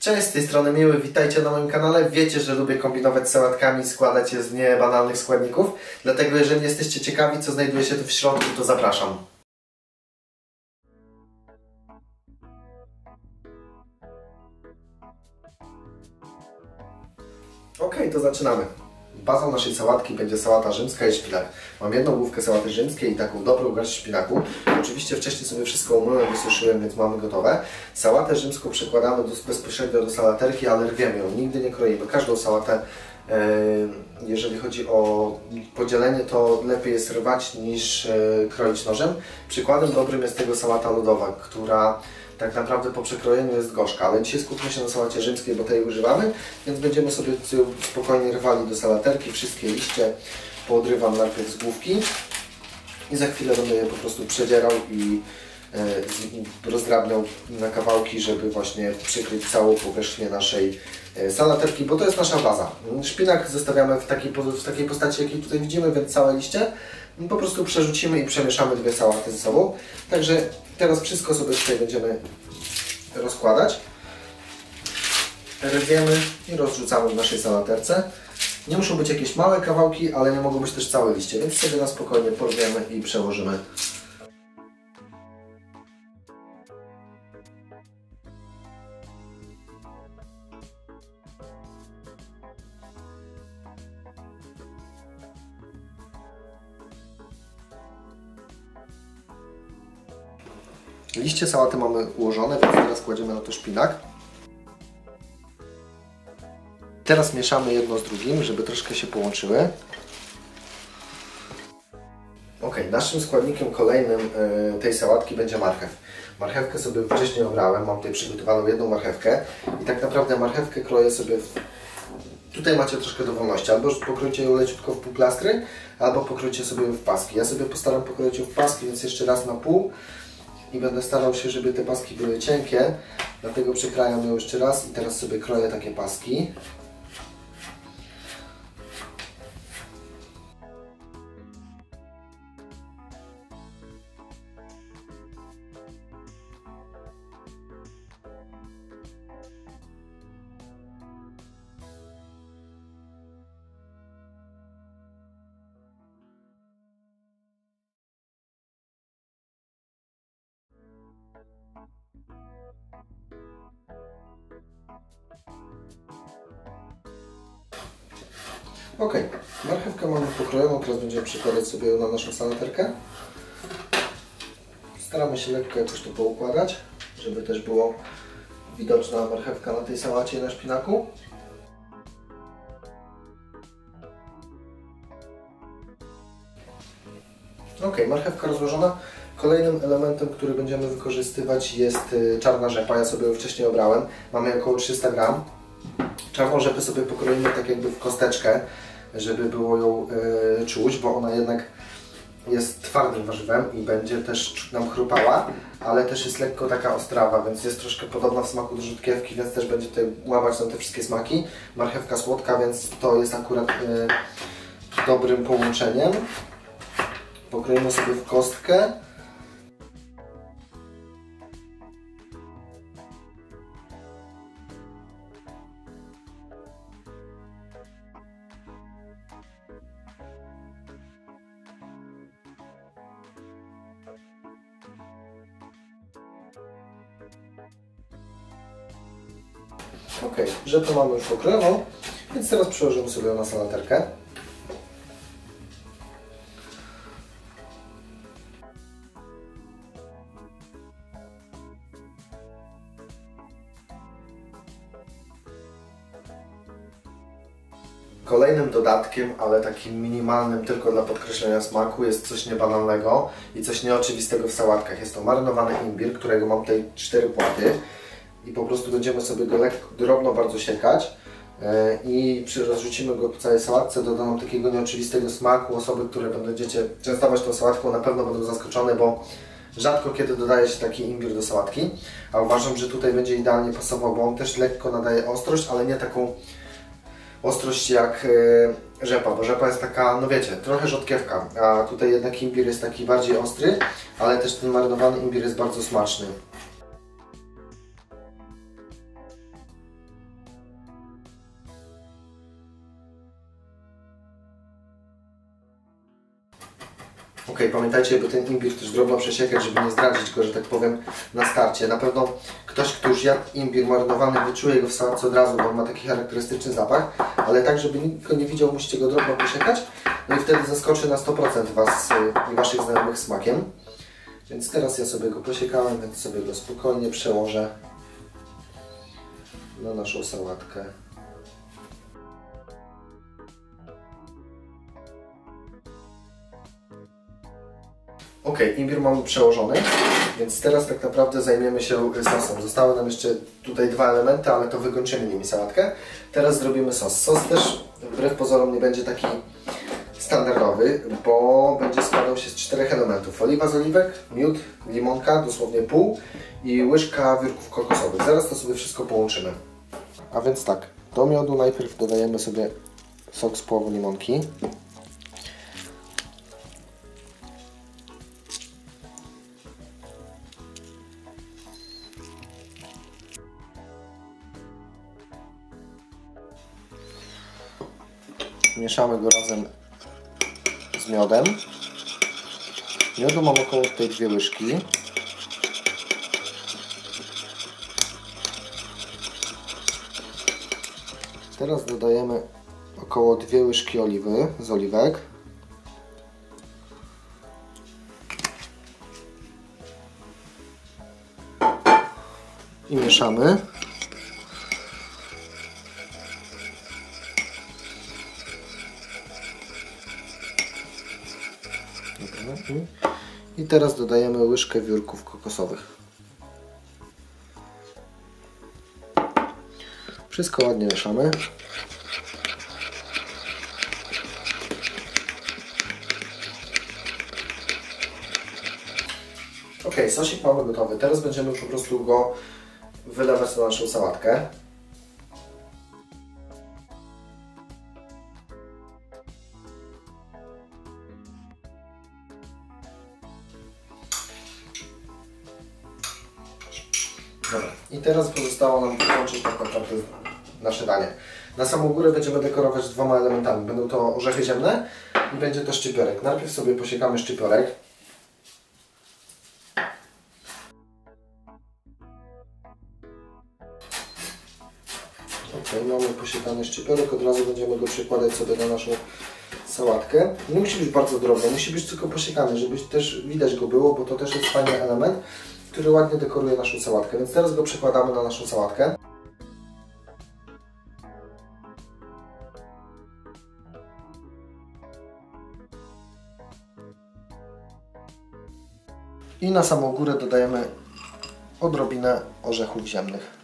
Cześć, z tej strony Miły, witajcie na moim kanale. Wiecie, że lubię kombinować sałatkami, składać je z niebanalnych składników. Dlatego jeżeli jesteście ciekawi, co znajduje się tu w środku, to zapraszam. Ok, to zaczynamy. Bazą naszej sałatki będzie sałata rzymska i szpinak. Mam jedną główkę sałaty rzymskiej i taką dobrą garść szpinaku. Oczywiście wcześniej sobie wszystko umyłem, wysuszyłem, więc mamy gotowe. Sałatę rzymską przekładamy do, bezpośrednio do salaterki, ale rwiemy ją, nigdy nie kroimy. Każdą sałatę, e, jeżeli chodzi o podzielenie, to lepiej jest rwać niż e, kroić nożem. Przykładem dobrym jest tego sałata lodowa, która tak naprawdę po przekrojeniu jest gorzka, ale dzisiaj skupmy się na sałacie rzymskiej, bo tej używamy, więc będziemy sobie spokojnie rwali do salaterki wszystkie liście, poodrywam najpierw z główki i za chwilę będę je po prostu przedzierał i e, rozdrabniał na kawałki, żeby właśnie przykryć całą powierzchnię naszej e, salaterki, bo to jest nasza baza. Szpinak zostawiamy w takiej, w takiej postaci, jakiej tutaj widzimy, więc całe liście po prostu przerzucimy i przemieszamy dwie sałaty ze sobą. Także teraz wszystko sobie tutaj będziemy rozkładać. Rwiemy i rozrzucamy w naszej salaterce. Nie muszą być jakieś małe kawałki, ale nie mogą być też całe liście, więc sobie na spokojnie porwiemy i przełożymy Liście sałaty mamy ułożone, więc teraz kładziemy na to szpinak. Teraz mieszamy jedno z drugim, żeby troszkę się połączyły. Ok, naszym składnikiem kolejnym y, tej sałatki będzie marchew. Marchewkę sobie wcześniej obrałem, mam tutaj przygotowaną jedną marchewkę i tak naprawdę marchewkę kroję sobie w... Tutaj macie troszkę dowolności, albo pokrójcie ją leciutko w pół plastry, albo pokrójcie sobie w paski. Ja sobie postaram pokroić ją w paski, więc jeszcze raz na pół i będę starał się, żeby te paski były cienkie, dlatego przekrajam ją jeszcze raz i teraz sobie kroję takie paski. Ok, marchewkę mamy pokrojoną, teraz będziemy przykładać sobie na naszą salaterkę. Staramy się lekko jakoś to poukładać, żeby też było widoczna marchewka na tej sałacie i na szpinaku. Ok, marchewka rozłożona. Kolejnym elementem, który będziemy wykorzystywać jest y, czarna rzepa. Ja sobie ją wcześniej obrałem. Mamy około 300 gram. Czarną rzepę sobie pokroimy tak jakby w kosteczkę, żeby było ją y, czuć, bo ona jednak jest twardym warzywem i będzie też nam chrupała, ale też jest lekko taka ostrawa, więc jest troszkę podobna w smaku do rzutkiewki, więc też będzie tutaj łamać nam te wszystkie smaki. Marchewka słodka, więc to jest akurat y, dobrym połączeniem. Pokroimy sobie w kostkę. Ok, rzepę mamy już pokrojoną, więc teraz przełożymy sobie ją na salaterkę. Kolejnym dodatkiem, ale takim minimalnym tylko dla podkreślenia smaku jest coś niebanalnego i coś nieoczywistego w sałatkach. Jest to marynowany imbir, którego mam tutaj 4 płaty i po prostu będziemy sobie go lekko, drobno bardzo siekać e, i przy rozrzucimy go po całej sałatce, doda nam takiego nieoczywistego smaku. Osoby, które będziecie częstować tą sałatką na pewno będą zaskoczone, bo rzadko kiedy dodaje się taki imbir do sałatki, a uważam, że tutaj będzie idealnie pasował, bo on też lekko nadaje ostrość, ale nie taką ostrość jak e, rzepa, bo rzepa jest taka, no wiecie, trochę rzodkiewka, a tutaj jednak imbir jest taki bardziej ostry, ale też ten marynowany imbir jest bardzo smaczny. Pamiętajcie, by ten imbir też drobno przesiekać, żeby nie zdradzić go, że tak powiem, na starcie. Na pewno ktoś, kto już jadł imbir marynowany, wyczuje go w sałatce od razu, bo on ma taki charakterystyczny zapach, ale tak, żeby nikt go nie widział, musicie go drobno przesiekać, no i wtedy zaskoczy na 100% Was i Waszych znajomych smakiem. Więc teraz ja sobie go posiekałem, więc sobie go spokojnie przełożę na naszą sałatkę. Ok, imbir mamy przełożony, więc teraz tak naprawdę zajmiemy się sosem. Zostały nam jeszcze tutaj dwa elementy, ale to wykończymy nimi sałatkę. Teraz zrobimy sos. Sos też wbrew pozorom nie będzie taki standardowy, bo będzie składał się z czterech elementów. Oliwa z oliwek, miód, limonka, dosłownie pół i łyżka wiórków kokosowych. Zaraz to sobie wszystko połączymy. A więc tak, do miodu najpierw dodajemy sobie sok z połowu limonki. Mieszamy go razem z miodem. Miodu mam około tej dwie łyżki. Teraz dodajemy około dwie łyżki oliwy z oliwek. I mieszamy. I teraz dodajemy łyżkę wiórków kokosowych. Wszystko ładnie mieszamy. Ok, sosik mamy gotowy. Teraz będziemy po prostu go wylewać na naszą sałatkę. I teraz pozostało nam połączyć tak naprawdę nasze danie. Na samą górę będziemy dekorować dwoma elementami. Będą to orzechy ziemne i będzie to szczypiorek. Najpierw sobie posiekamy szczypiorek. Ok, mamy posiekany szczypiorek, od razu będziemy go przykładać sobie na naszą sałatkę. Nie musi być bardzo drobny, musi być tylko posiekany, żeby też widać go było, bo to też jest fajny element który ładnie dekoruje naszą sałatkę. Więc teraz go przekładamy na naszą sałatkę. I na samą górę dodajemy odrobinę orzechów ziemnych.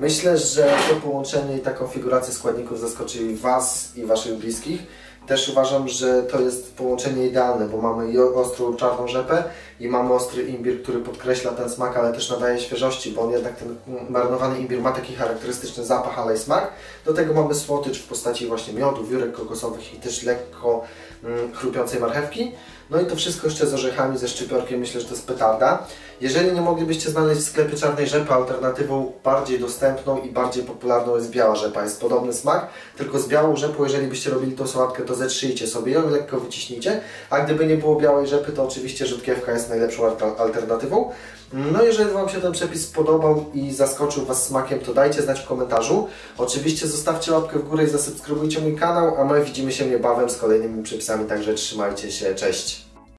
Myślę, że to połączenie i ta konfiguracja składników zaskoczy Was i Waszych bliskich. Też uważam, że to jest połączenie idealne, bo mamy i ostrą czarną rzepę i mamy ostry imbir, który podkreśla ten smak, ale też nadaje świeżości, bo on jednak ten marynowany imbir ma taki charakterystyczny zapach, ale i smak. Do tego mamy słodycz w postaci właśnie miodu, wiórek kokosowych i też lekko mm, chrupiącej marchewki. No i to wszystko jeszcze z orzechami, ze szczypiorkiem, myślę, że to jest petarda. Jeżeli nie moglibyście znaleźć w sklepie czarnej rzepy, alternatywą bardziej dostępną i bardziej popularną jest biała rzepa. Jest podobny smak, tylko z białą rzepą, jeżeli byście robili tą sałatkę, to zetrzyjcie sobie ją i lekko wyciśnijcie. A gdyby nie było białej rzepy, to oczywiście rzutkiewka jest najlepszą alternatywą. No jeżeli Wam się ten przepis spodobał i zaskoczył Was smakiem, to dajcie znać w komentarzu. Oczywiście zostawcie łapkę w górę i zasubskrybujcie mój kanał, a my widzimy się niebawem z kolejnymi przepisami, także trzymajcie się, cześć!